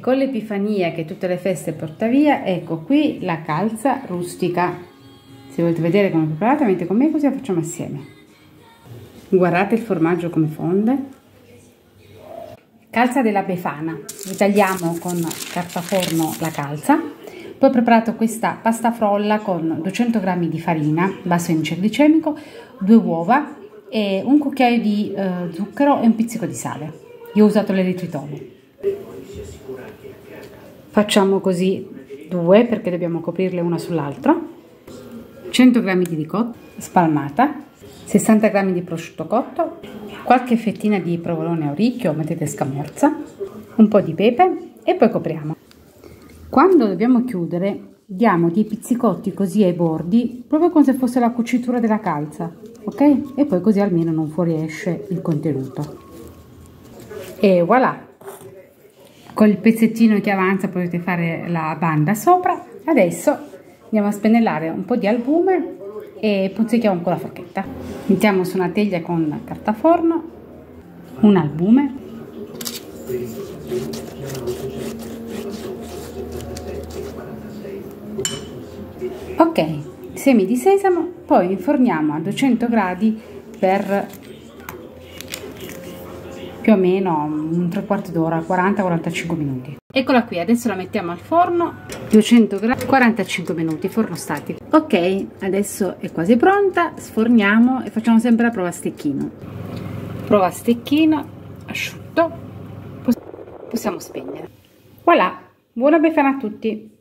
Con l'Epifania che tutte le feste porta via, ecco qui la calza rustica. Se volete vedere come è preparata, venite con me così la facciamo assieme. Guardate il formaggio come fonde. Calza della Befana. Ritagliamo con carta forno la calza. Poi ho preparato questa pasta frolla con 200 g di farina, basso indice glicemico, due uova e un cucchiaio di eh, zucchero e un pizzico di sale. Io ho usato l'eritritolo. Facciamo così due perché dobbiamo coprirle una sull'altra. 100 g di ricotta spalmata, 60 g di prosciutto cotto, qualche fettina di provolone a orecchio, mettete scamorza, un po' di pepe e poi copriamo. Quando dobbiamo chiudere diamo dei pizzicotti così ai bordi, proprio come se fosse la cucitura della calza, ok? E poi così almeno non fuoriesce il contenuto. E voilà! Con il pezzettino che avanza potete fare la banda sopra. Adesso andiamo a spennellare un po' di albume e puzzichiamo con la forchetta. Mettiamo su una teglia con carta forno un albume. Ok semi di sesamo poi inforniamo a 200 gradi per più o meno un tre quarti d'ora 40-45 minuti. Eccola qui adesso la mettiamo al forno. 200 gradi 45 minuti forno statico. Ok adesso è quasi pronta sforniamo e facciamo sempre la prova a stecchino. Prova a stecchino asciutto. Possiamo spegnere. Voilà buona befana a tutti